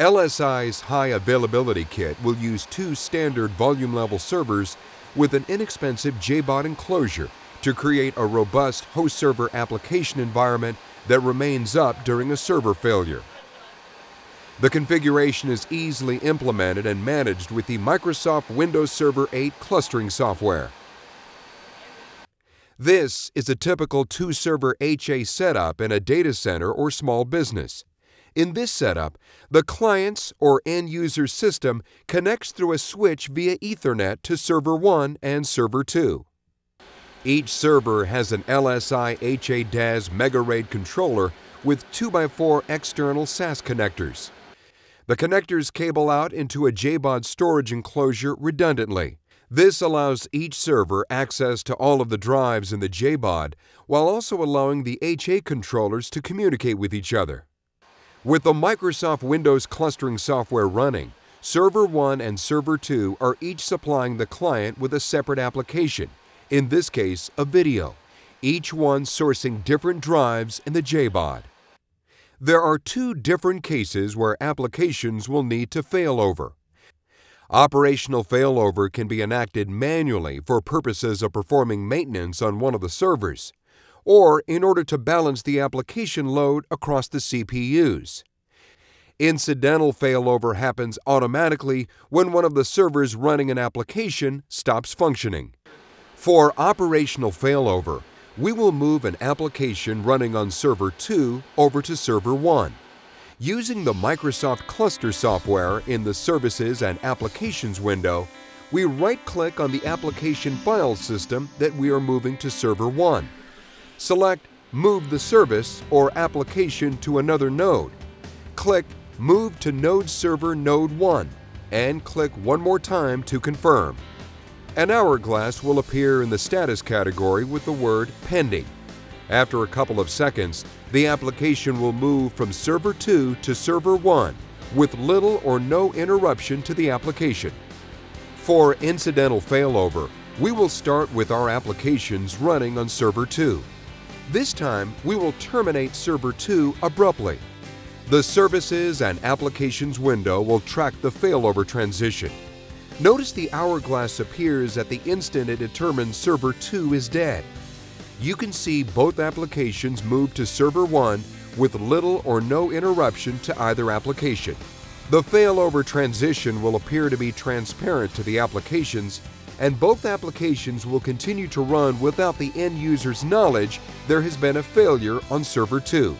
LSI's High Availability Kit will use two standard volume level servers with an inexpensive JBOD enclosure to create a robust host server application environment that remains up during a server failure. The configuration is easily implemented and managed with the Microsoft Windows Server 8 clustering software. This is a typical two-server HA setup in a data center or small business. In this setup, the client's or end user system connects through a switch via Ethernet to Server 1 and Server 2. Each server has an LSI HA-DAS MegaRAID controller with 2x4 external SAS connectors. The connectors cable out into a JBOD storage enclosure redundantly. This allows each server access to all of the drives in the JBOD while also allowing the HA controllers to communicate with each other. With the Microsoft Windows clustering software running, Server 1 and Server 2 are each supplying the client with a separate application, in this case a video, each one sourcing different drives in the JBOD. There are two different cases where applications will need to failover. Operational failover can be enacted manually for purposes of performing maintenance on one of the servers, or in order to balance the application load across the CPUs. Incidental failover happens automatically when one of the servers running an application stops functioning. For operational failover, we will move an application running on Server 2 over to Server 1. Using the Microsoft Cluster software in the Services and Applications window, we right-click on the application file system that we are moving to Server 1. Select Move the service or application to another node. Click Move to Node Server Node 1 and click one more time to confirm. An hourglass will appear in the status category with the word Pending. After a couple of seconds, the application will move from Server 2 to Server 1 with little or no interruption to the application. For incidental failover, we will start with our applications running on Server 2. This time, we will terminate Server 2 abruptly. The Services and Applications window will track the failover transition. Notice the hourglass appears at the instant it determines Server 2 is dead you can see both applications move to Server 1 with little or no interruption to either application. The failover transition will appear to be transparent to the applications, and both applications will continue to run without the end user's knowledge there has been a failure on Server 2.